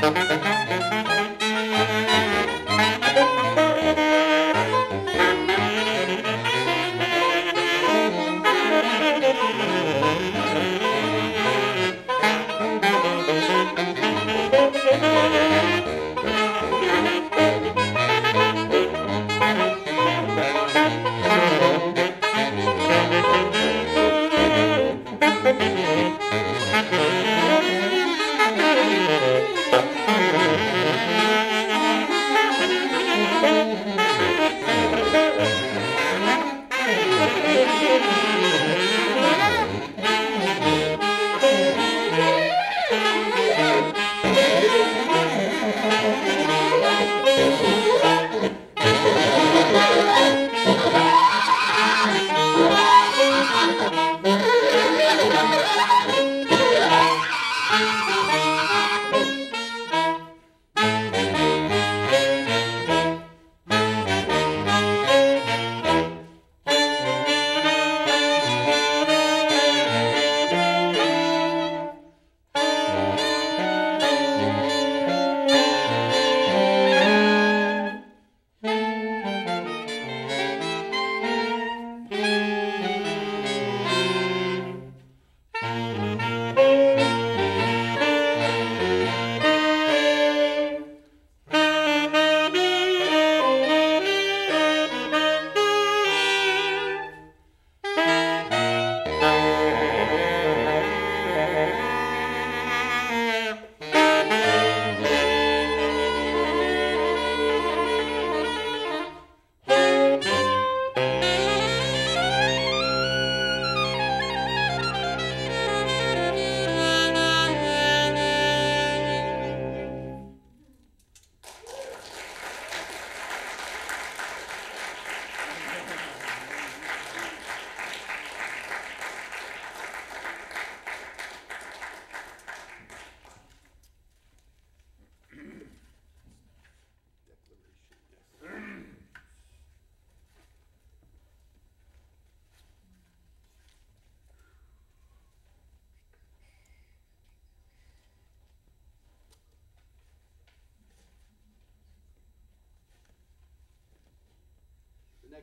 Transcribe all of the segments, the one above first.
Música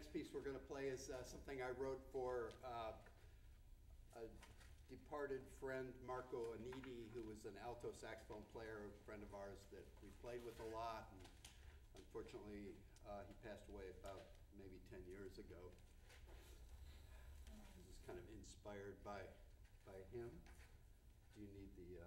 next piece we're going to play is uh, something I wrote for uh, a departed friend, Marco Eneidi, who was an alto saxophone player, a friend of ours that we played with a lot. And unfortunately, uh, he passed away about maybe 10 years ago. This is kind of inspired by, by him. Do you need the,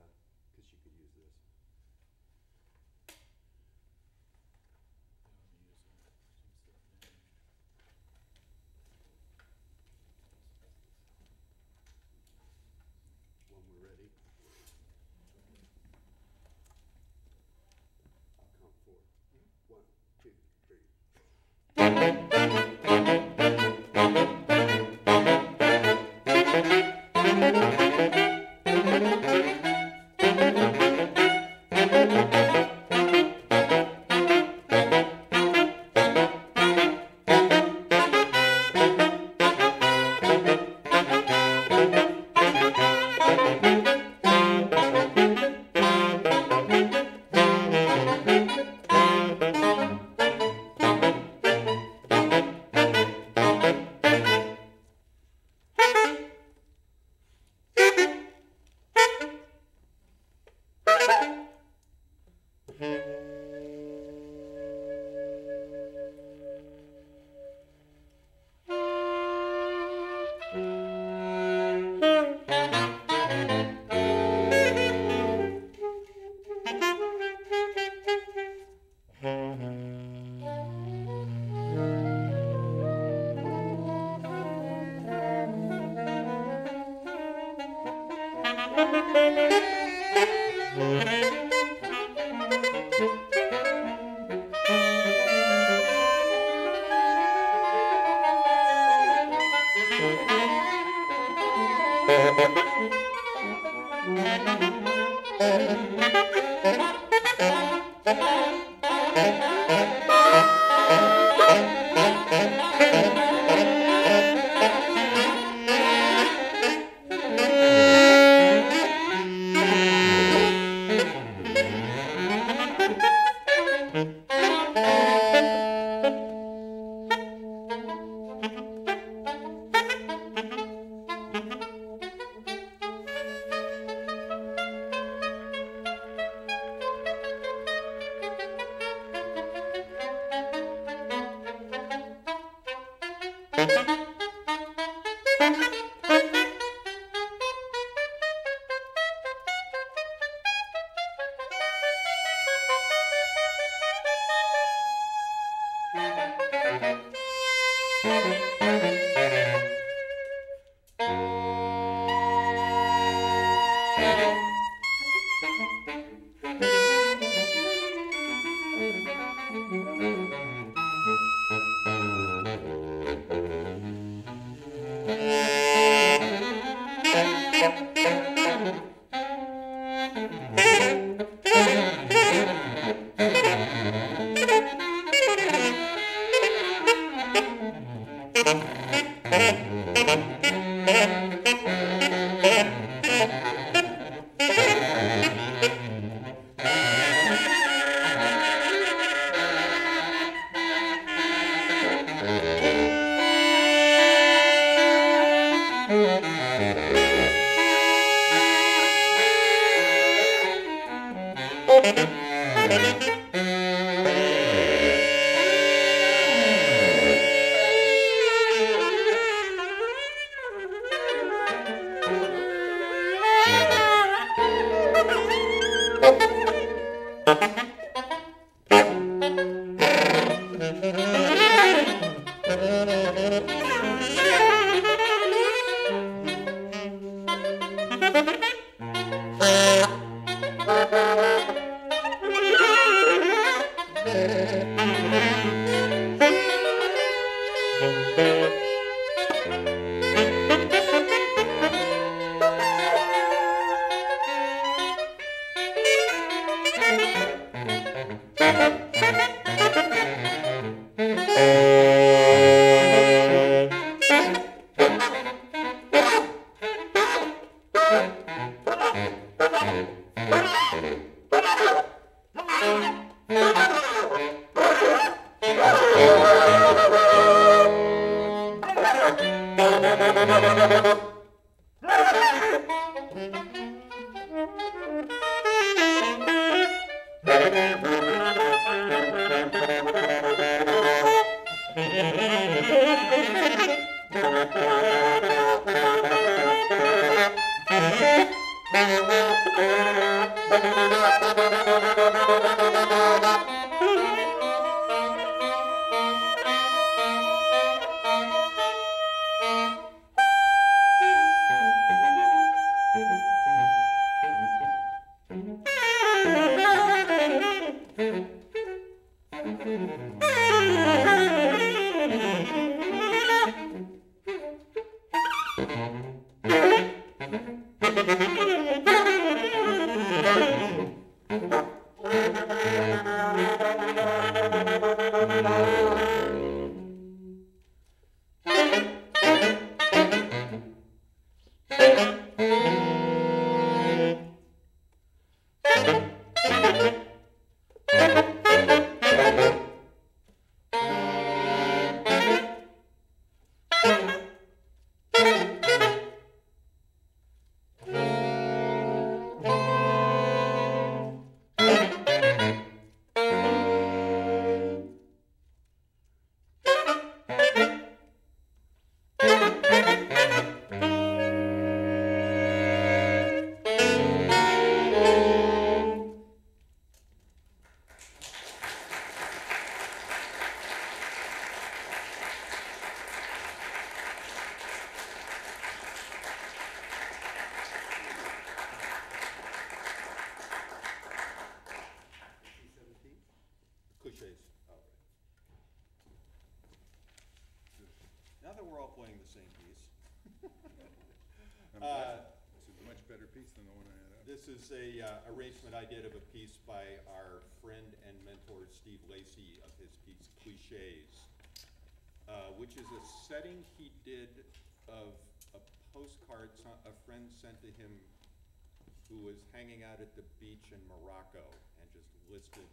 hanging out at the beach in Morocco and just listed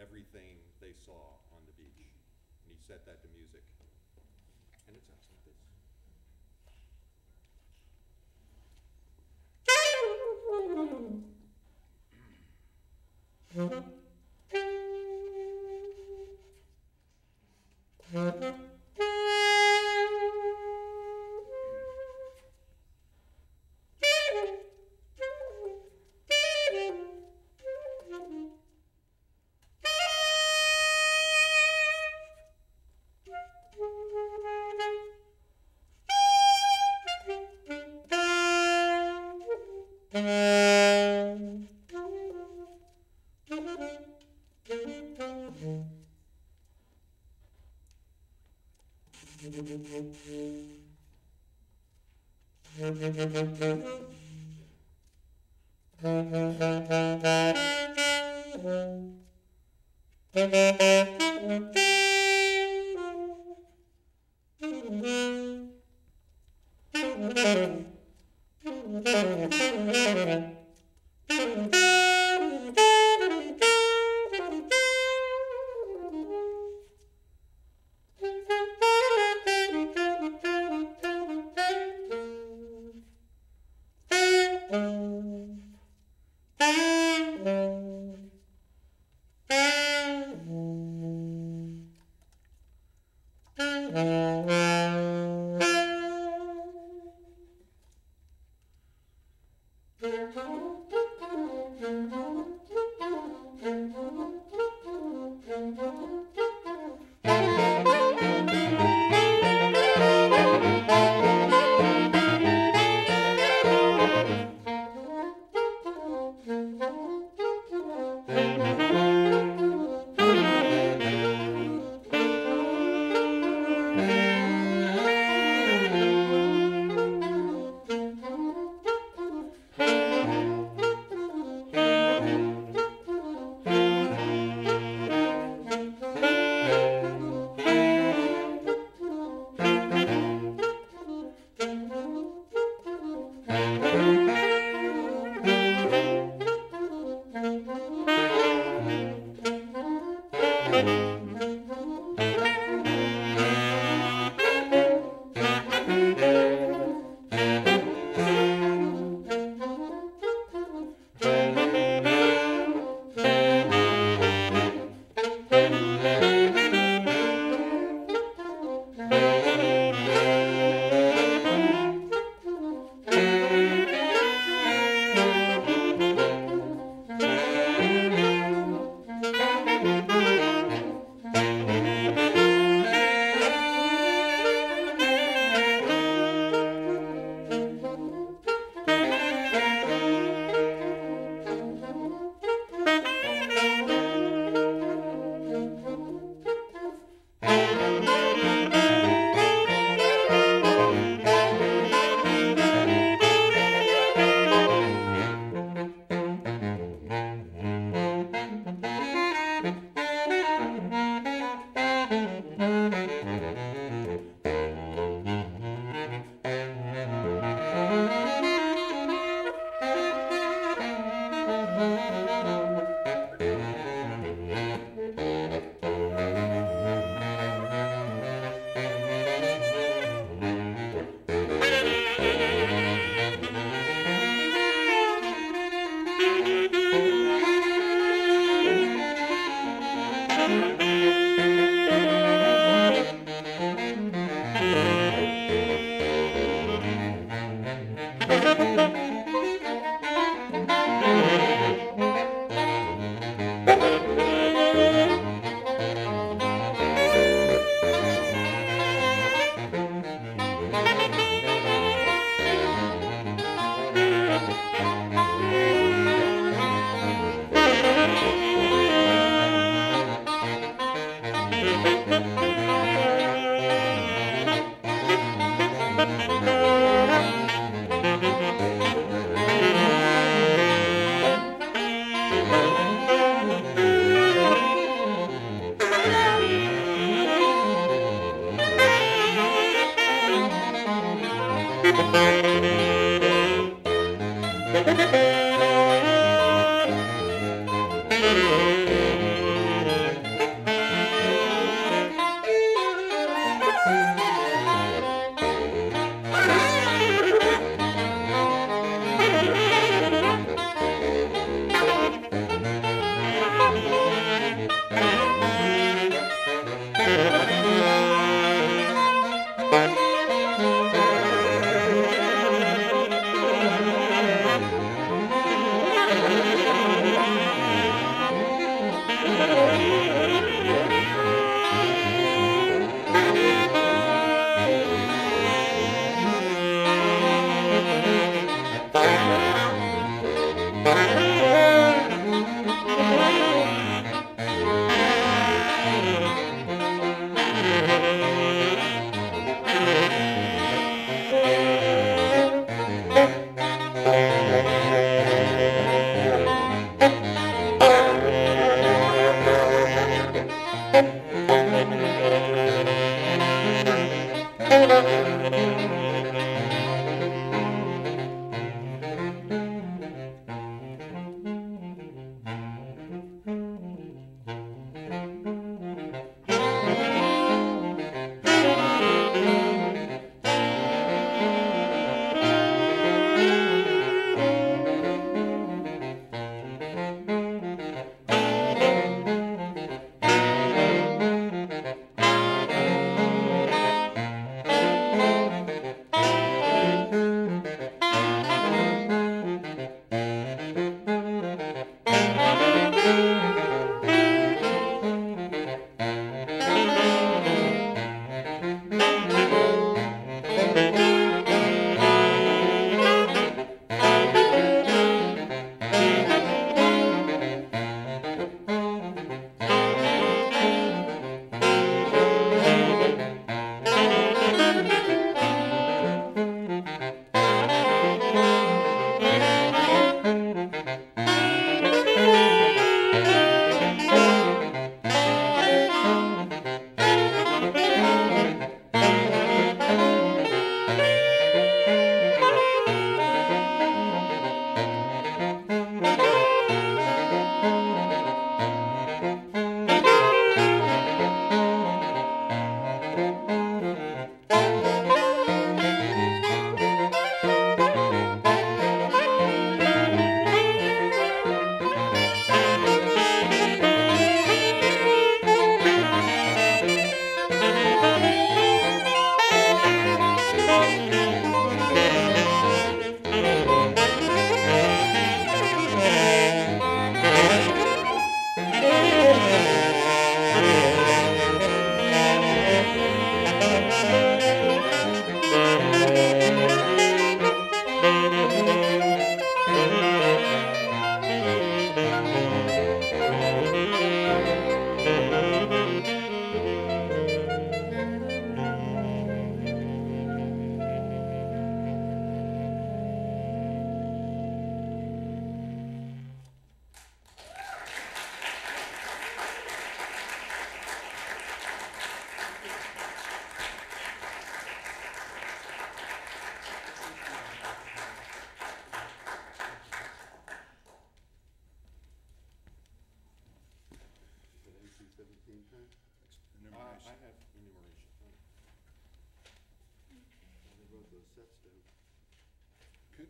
everything they saw on the beach. And he set that to music. And it sounds like this. Mm-hmm. Is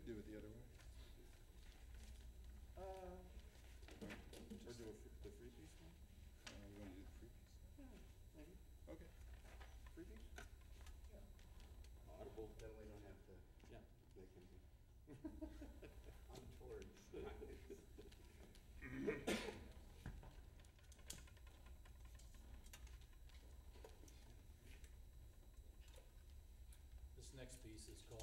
Could do it the other way. Uh, or do a, fr- the free piece one? Uh, you wanna do the free piece? Maybe. Okay. Free piece? Yeah. Audible. Then we don't have to Yeah. make them untoward. This next piece is called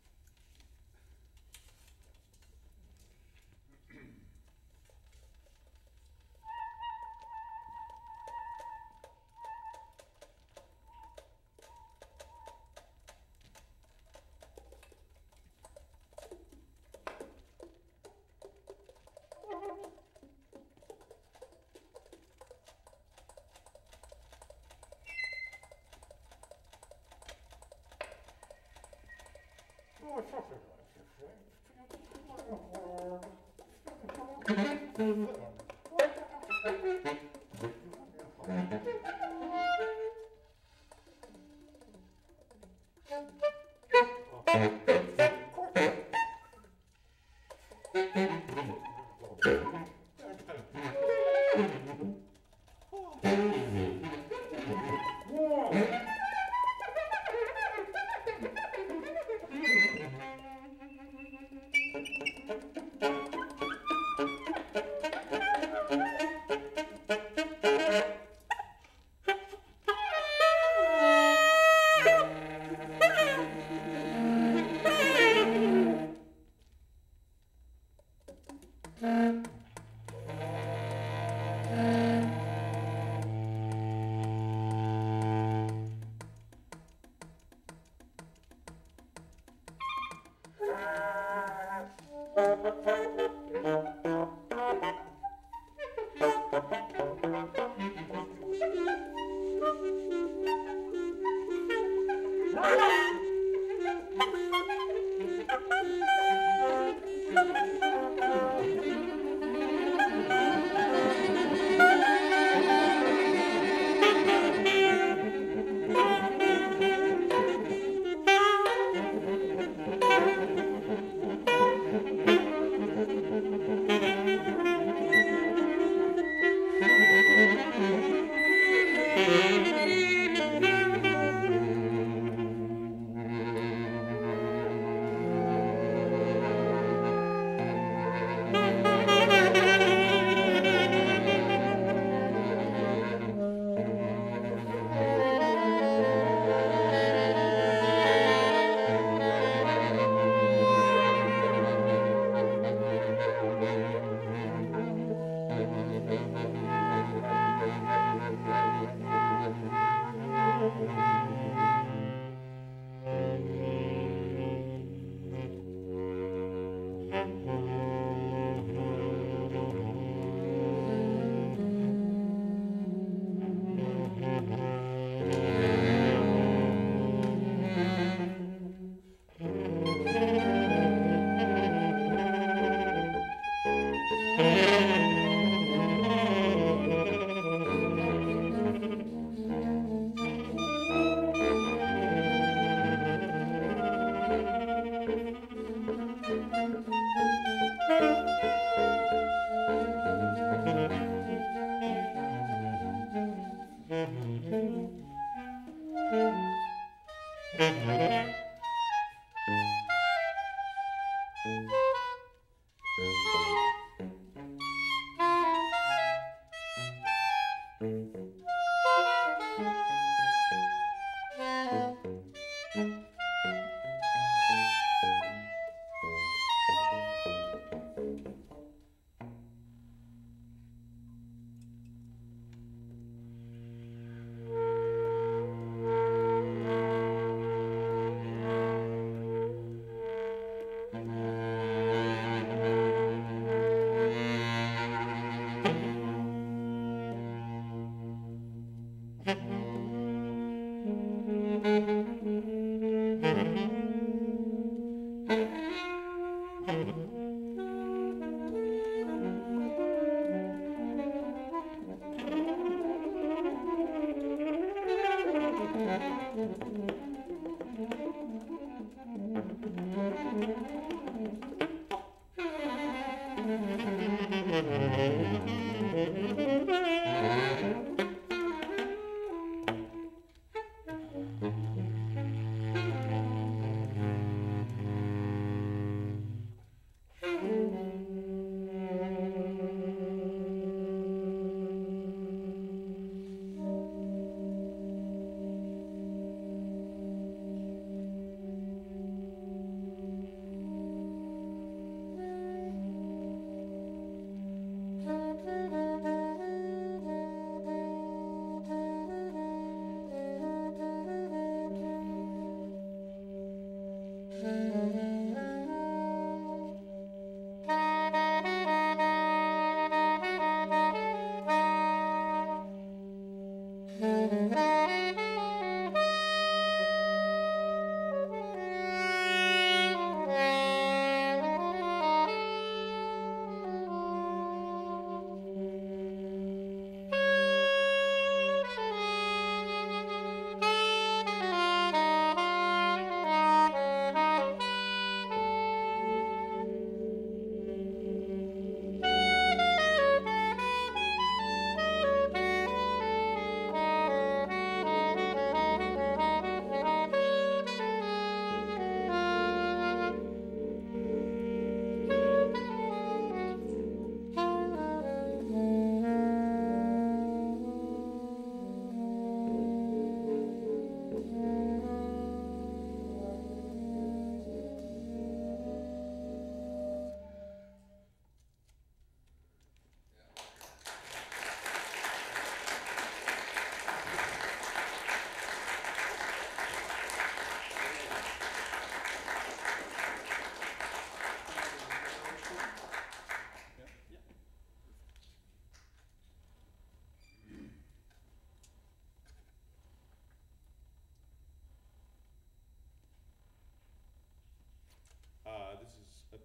Thank you.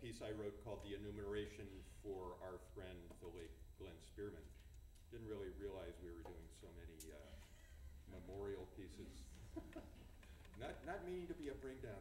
Piece I wrote called The Enumeration for Our Friend, the late Glenn Spearman. Didn't really realize we were doing so many uh, memorial pieces. Not, not meaning to be a bring down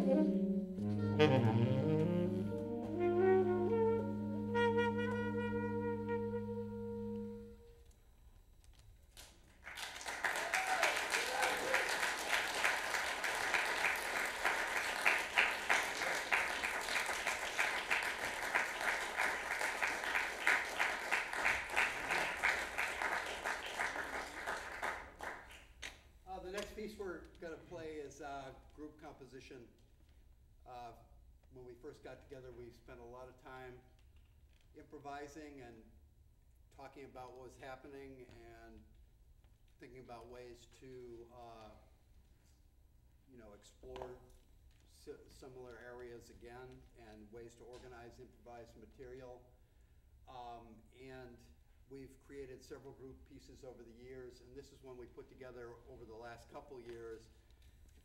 Mm-hmm. Together, we spent a lot of time improvising and talking about what was happening and thinking about ways to, uh, you know, explore si- similar areas again and ways to organize improvised material. Um, and we've created several group pieces over the years, and this is one we put together over the last couple years.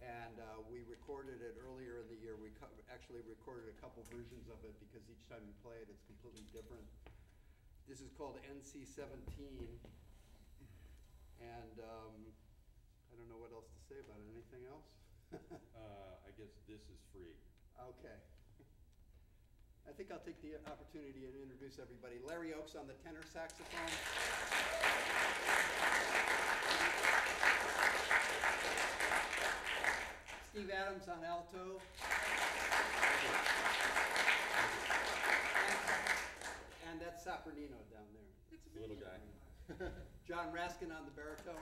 And, uh, we recorded it earlier in the year, we actually recorded a couple versions of it because each time you play it, it's completely different. This is called NC seventeen. And, um, I don't know what else to say about it, anything else? Uh, I guess this is free. Okay. I think I'll take the opportunity and introduce everybody. Larry Ochs on the tenor saxophone. Steve Adams on alto. And that's Sopranino down there. Little guy. Jon Raskin on the baritone.